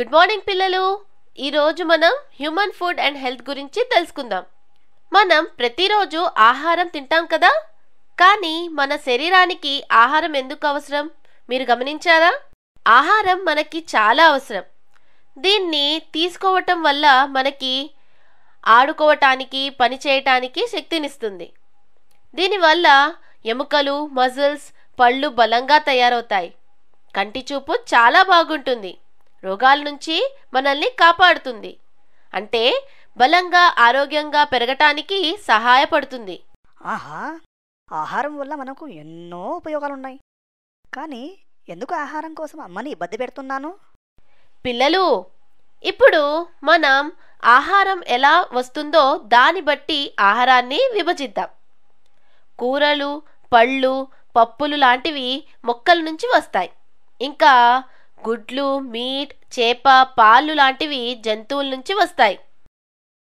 Good morning పిల్లలు. ఈరోజు మనం హ్యూమన్ ఫుడ్ అండ్ హెల్త్ గురించి తెలుసుకుందాం. మనం ప్రతిరోజు ఆహారం తింటాం కదా? కానీ మన శరీరానికి ఆహారం ఎందుకు అవసరం? మీరు గమనించారా? ఆహారం మనకి చాలా అవసరం. దీన్ని తీసుకోవటం వల్ల మనకి ఆడుకోవటానికి పని చేయటానికి శక్తినిస్తుంది. దీనివల్ల ఎముకలు మజిల్స్ పళ్ళు బలంగా తయారవుతాయి. కంటి చూపు చాలా బాగుంటుంది. రోగాల నుంచి మనల్ని కాపాడుతుంది. అంటే బలంగా ఆరోగ్యంగా పెరగటానికి సహాయపడుతుంది. ఆహా! ఆహారం వల్ల మనకు ఎన్నో ఉపయోగాలున్నాయి. కానీ ఎందుకు ఆహారం కోసం అమ్మని ఇబ్బంది పెడుతున్నాను? పిల్లలు ఇప్పుడు మనం ఆహారం ఎలా వస్తుందో దాన్ని బట్టి ఆహారాన్ని విభజిద్దాం. కూరలు పళ్ళు పప్పులు లాంటివి మొక్కల నుంచి వస్తాయి. ఇంకా గుడ్లు మీట్ చేప పాలు లాంటివి జంతువుల నుంచి వస్తాయి.